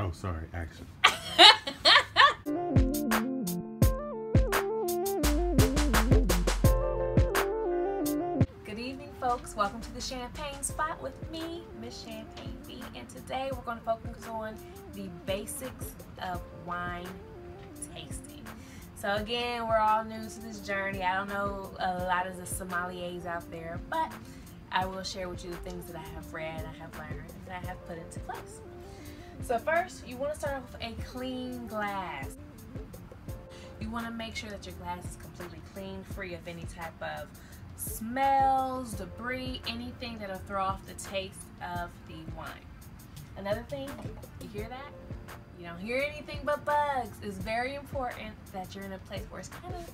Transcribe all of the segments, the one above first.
Oh, sorry. Action. Good evening, folks. Welcome to the Champagne Spot with me, Miss Champagne B. And today we're going to focus on the basics of wine tasting. So again, we're all new to this journey. I don't know a lot of the sommeliers out there, but I will share with you the things that I have read, I have learned, and I have put into place. So first, you want to start off with a clean glass. You want to make sure that your glass is completely clean, free of any type of smells, debris, anything that'll throw off the taste of the wine. Another thing, you hear that? Hear anything but bugs. It's very important that you're in a place where it's kind of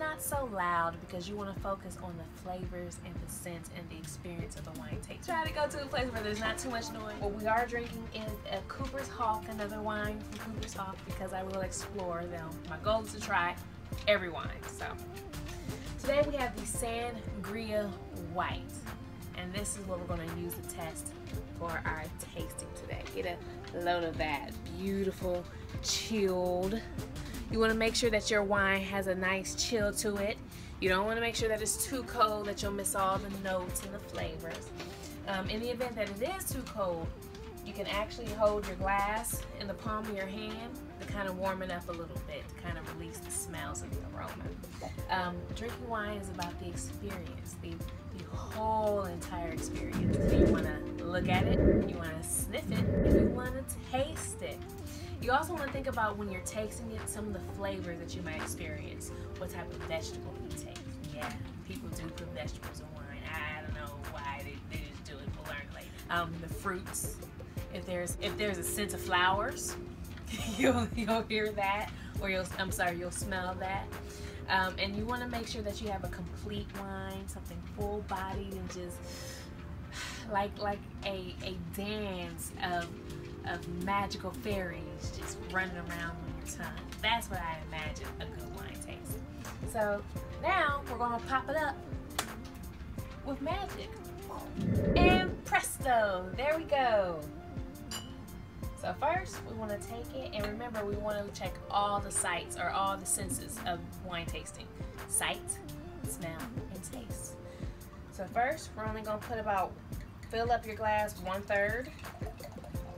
not so loud because you want to focus on the flavors and the scent and the experience of the wine taste. Try to go to a place where there's not too much noise. What we are drinking is a uh, Cooper's Hawk, another wine from Cooper's Hawk because I will explore them. My goal is to try every wine. So today we have the Sangria White and this is what we're going to use to test for our tasting today. Get a load of that beautiful chilled. You want to make sure that your wine has a nice chill to it. You don't want to make sure that it's too cold that you'll miss all the notes and the flavors. Um, in the event that it is too cold, you can actually hold your glass in the palm of your hand to kind of warm it up a little bit, to kind of release the smells and the aroma. Um, drinking wine is about the experience, the, the whole entire experience. So you want to look at it, you want to sniff it, you want to taste it. You also want to think about when you're tasting it, some of the flavors that you might experience. What type of vegetable you taste. Yeah, people do put vegetables in wine. I don't know why they, they just do it. We'll learn later. Um, the fruits. If there's if there's a scent of flowers, you'll you'll hear that, or you'll I'm sorry, you'll smell that. Um, and you want to make sure that you have a complete wine, something full bodied and just like like a a dance of of magical fairies just running around on your tongue. That's what I imagine a good wine tastes. So now we're gonna pop it up with magic. And presto, there we go. So first, we want to take it, and remember, we want to check all the sights or all the senses of wine tasting. Sight, smell, and taste. So first, we're only going to put about, fill up your glass one third.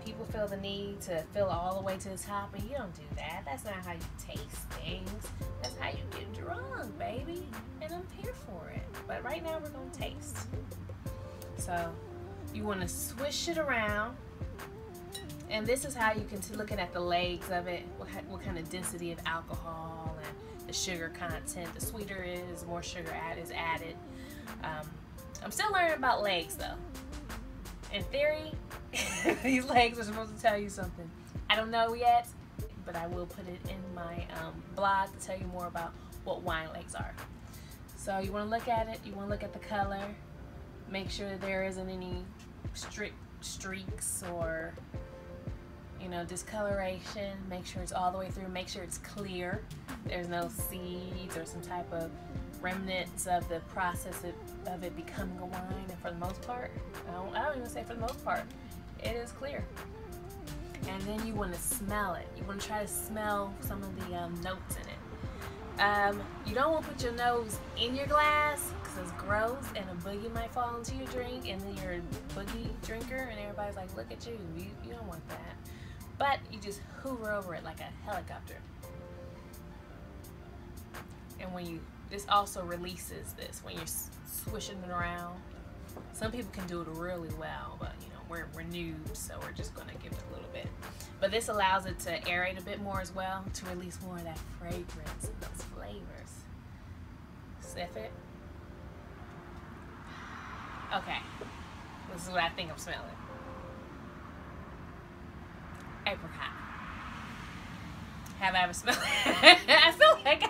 People feel the need to fill all the way to the top, and you don't do that. That's not how you taste things. That's how you get drunk, baby. And I'm here for it. But right now, we're going to taste. So you want to swish it around and this is how you can looking at the legs of it, what, what kind of density of alcohol and the sugar content. The sweeter it is, more sugar add is added. Um, I'm still learning about legs though. In theory, these legs are supposed to tell you something. I don't know yet, but I will put it in my um, blog to tell you more about what wine legs are. So you want to look at it, you want to look at the color, make sure there isn't any strict streaks or you know, discoloration, make sure it's all the way through, make sure it's clear. There's no seeds or some type of remnants of the process of, of it becoming a wine. And for the most part, I don't, I don't even say for the most part, it is clear. And then you want to smell it. You want to try to smell some of the um, notes in it. Um, you don't want to put your nose in your glass because it's gross and a boogie might fall into your drink and then you're a boogie drinker and everybody's like, look at you. You, you don't want that but you just hover over it like a helicopter. And when you, this also releases this when you're swishing it around. Some people can do it really well, but you know, we're, we're noobs, so we're just gonna give it a little bit. But this allows it to aerate a bit more as well to release more of that fragrance those flavors. Sniff it. Okay, this is what I think I'm smelling apricot. Have I ever smelled it? I feel like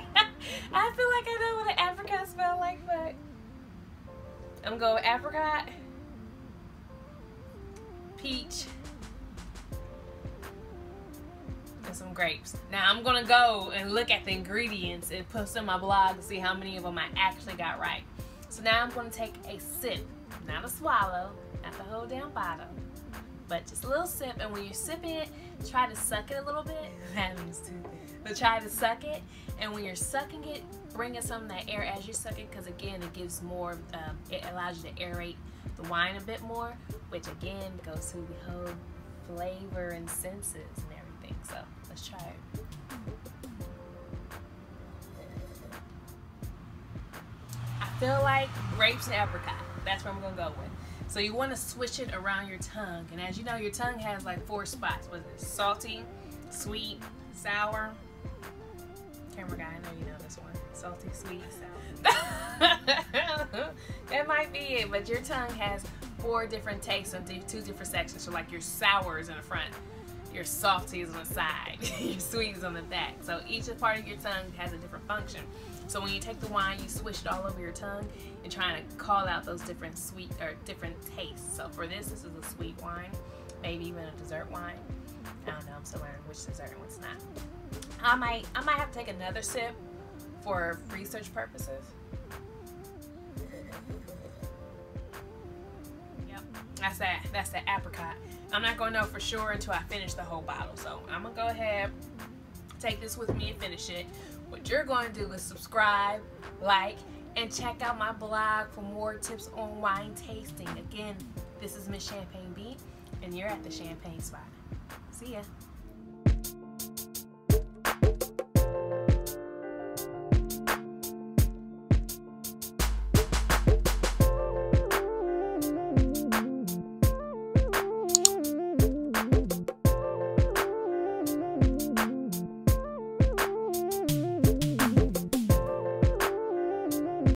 I, feel like I know what an apricot smells like, but I'm going apricot, peach, and some grapes. Now I'm gonna go and look at the ingredients and post on my blog to see how many of them I actually got right. So now I'm gonna take a sip, not a swallow, not the whole damn bottle, but just a little sip. And when you sip it, try to suck it a little bit. that means too. but try to suck it. And when you're sucking it, bring in some of that air as you suck it, because again, it gives more. Um, it allows you to aerate the wine a bit more, which again goes to the whole flavor and senses and everything. So let's try it. I feel like grapes and apricot. That's what I'm gonna go with. So you want to switch it around your tongue, and as you know, your tongue has like four spots. Was it salty, sweet, sour? Camera guy, I know you know this one. Salty, sweet, sour. that might be it, but your tongue has four different tastes on two different sections. So like your sour is in the front, your is on the side, your sweet is on the back. So each part of your tongue has a different function. So when you take the wine, you swish it all over your tongue and trying to call out those different sweet or different tastes. So for this, this is a sweet wine, maybe even a dessert wine. I don't know. I'm still learning which dessert and what's not. I might I might have to take another sip for research purposes. That's that. That's the apricot. I'm not gonna know for sure until I finish the whole bottle. So I'm gonna go ahead, take this with me and finish it. What you're going to do is subscribe, like, and check out my blog for more tips on wine tasting. Again, this is Miss Champagne B, and you're at the Champagne Spot. See ya.